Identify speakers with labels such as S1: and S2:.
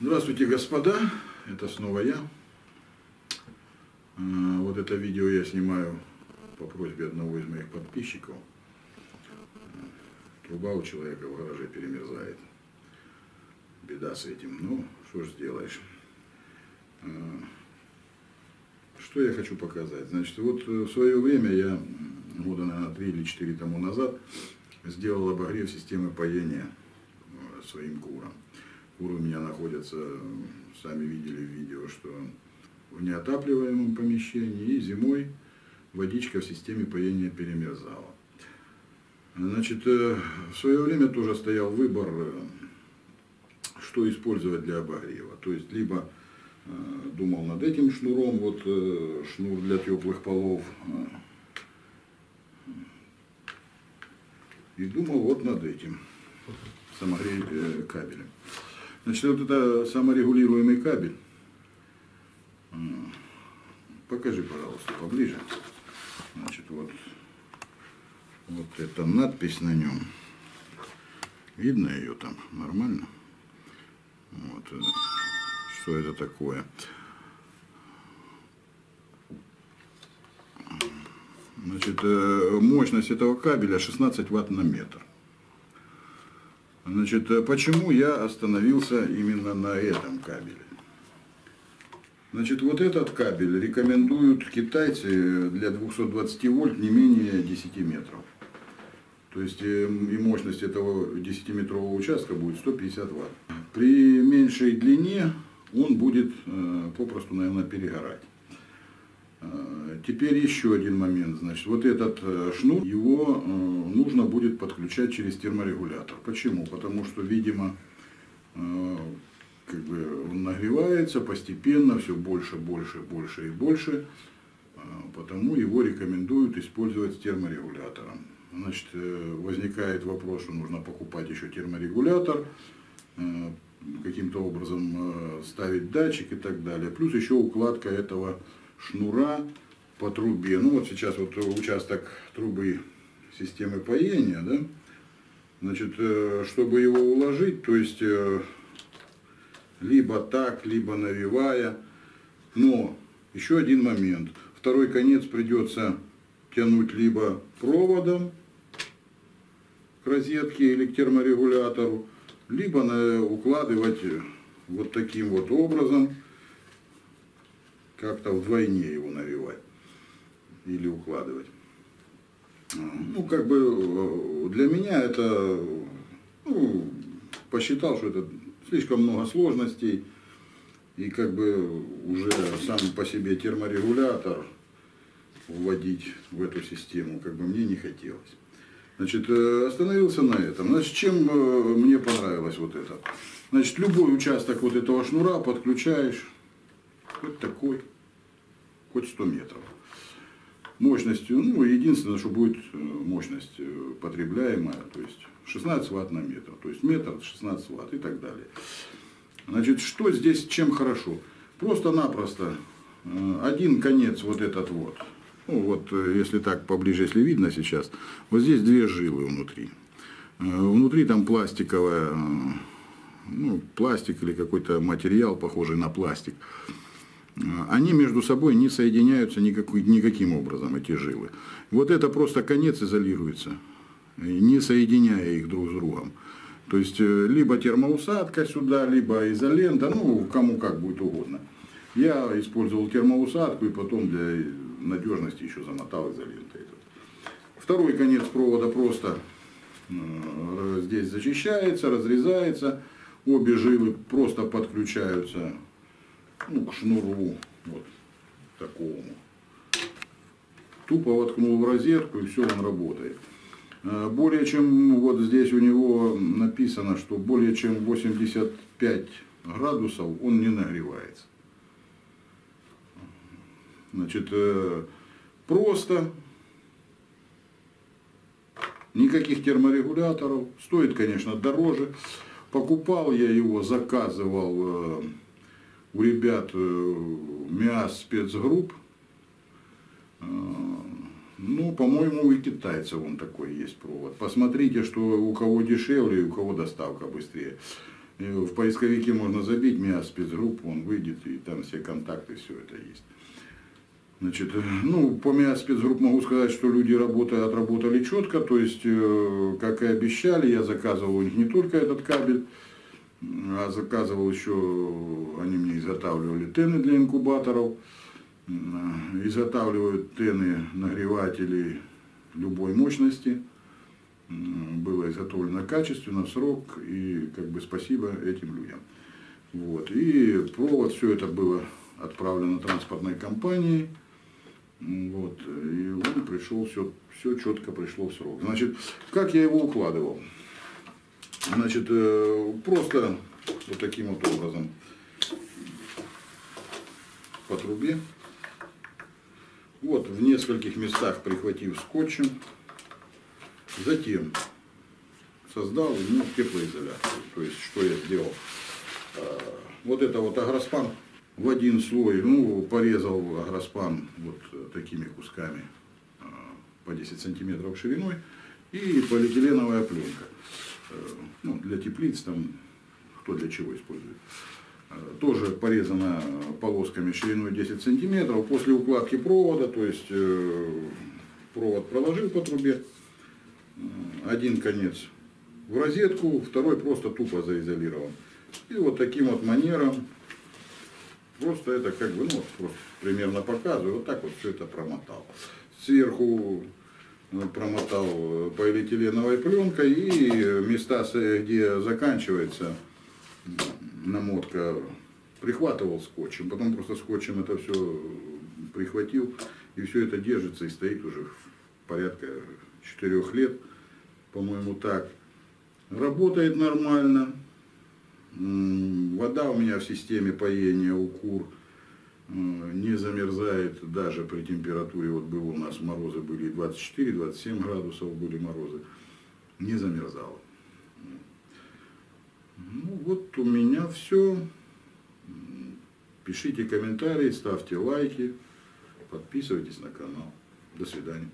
S1: Здравствуйте, господа, это снова я. А, Вот это видео я снимаю по просьбе одного из моих подписчиков. Труба у человека в гараже перемерзает. Беда с этим. Ну, что ж сделаешь. А, Что я хочу показать? Значит, вот э, в свое время я, года, наверное, 3 или 4 тому назад, сделал обогрев системы поения э, своим курам. У меня находятся, сами видели в видео, что в неотапливаемом помещении и зимой водичка в системе поения перемерзала. Значит, э, в свое время тоже стоял выбор, э, что использовать для обогрева. То есть, либо э, думал над этим шнуром, вот шнур для теплых полов, и думал вот над этим самогре- э, кабелем. Значит, вот это саморегулируемый кабель. Покажи, пожалуйста, поближе. Значит, вот, вот эта надпись на нем. Видно ее там нормально? Вот, э, что это такое? Значит, э, мощность этого кабеля 16 ватт на метр. Значит, э, почему я остановился именно на этом кабеле? Значит, вот этот кабель рекомендуют китайцы для 220 вольт не менее 10 метров. То есть э, и мощность этого 10-метрового участка будет 150 ватт. При меньшей длине он будет э, попросту, наверное, перегорать. Э, Теперь еще один момент. Значит, вот этот э, шнур, его э, нужно будет подключать через терморегулятор. Почему? Потому что, видимо, как бы он нагревается постепенно, все больше, больше, больше и больше. Потому его рекомендуют использовать с терморегулятором. Значит, возникает вопрос, что нужно покупать еще терморегулятор, каким-то образом ставить датчик и так далее. Плюс еще укладка этого шнура по трубе. Ну вот сейчас вот участок трубы системы поения, да, значит, э, чтобы его уложить, то есть э, либо так, либо навивая. Но еще один момент. Второй конец придется тянуть либо проводом к розетке или к терморегулятору, либо на- укладывать вот таким вот образом, как-то вдвойне его навивать или укладывать. А, Ну, как бы э, для меня это, ну, посчитал, что это слишком много сложностей, и как бы уже сам по себе терморегулятор вводить в эту систему, как бы мне не хотелось. Значит, э, остановился на этом. Значит, чем э, мне понравилось вот это? Значит, любой участок вот этого шнура подключаешь, хоть такой, хоть 100 метров. Мощностью, ну, единственное, что будет э, мощность э, потребляемая, то есть 16 ватт на метр, то есть метр 16 ватт и так далее. Значит, что здесь чем хорошо? Просто-напросто э, один конец вот этот вот, ну вот если так поближе, если видно сейчас, вот здесь две жилы внутри. Внутри там пластиковая, ну, пластик или какой-то материал, похожий на пластик. Э, Они между собой не соединяются никакой, никаким образом, эти жилы. Вот это просто конец изолируется, э, не соединяя их друг с другом. То есть, э, либо термоусадка сюда, либо изолента, ну, кому как будет угодно. Я использовал термоусадку и потом для надежности еще замотал изолентой. Второй конец провода просто э, здесь зачищается, разрезается, обе жилы просто подключаются ну, к шнуру вот такому. Тупо воткнул в розетку и все, он работает. Э, Более чем, вот здесь у него написано, что более чем 85 градусов он не нагревается. Значит, э, просто никаких терморегуляторов, стоит, конечно, дороже. Покупал я его, заказывал э, у ребят э, МИАС спецгрупп. Э, Ну, по-моему, у китайцев он такой есть провод. Посмотрите, что у кого дешевле и у кого доставка быстрее. И в поисковике можно забить меня спецгруппу, он выйдет, и там все контакты, все это есть. Значит, э, ну, по МИА спецгрупп могу сказать, что люди работают, отработали четко, то есть, как и обещали, я заказывал у них не только этот кабель, а заказывал еще, они мне изготавливали тены для инкубаторов, э, изготавливают тены нагревателей любой мощности, было изготовлено качественно, в срок, и как бы спасибо этим людям. Вот. И провод, все это было отправлено транспортной компанией, вот, и он пришел, все, все четко пришло в срок. Значит, как я его укладывал? Значит, э, просто вот таким вот образом по трубе. Вот в нескольких местах прихватив скотчем. Затем создал ну, теплоизоляцию. То есть, что я сделал? Э, вот это вот агроспан в один слой, ну, порезал агроспан вот такими кусками э, по 10 сантиметров шириной и полиэтиленовая пленка. Э, ну, для теплиц там кто для чего использует. Э, тоже порезана полосками шириной 10 сантиметров. После укладки провода, то есть провод проложил по трубе, один конец в розетку, второй просто тупо заизолирован. И вот таким вот манером Просто это как бы, ну, просто примерно показываю, вот так вот все это промотал. Сверху э, промотал э, полиэтиленовой пленкой и места, где заканчивается намотка, прихватывал скотчем. Потом просто скотчем это все прихватил, и все это держится и стоит уже порядка четырех лет, по-моему, так. Работает нормально. Вода у меня в системе поения у кур э, не замерзает даже при температуре, вот было у нас морозы были 24-27 градусов были морозы, не замерзало. Ну вот у меня все. Пишите комментарии, ставьте лайки, подписывайтесь на канал. До свидания.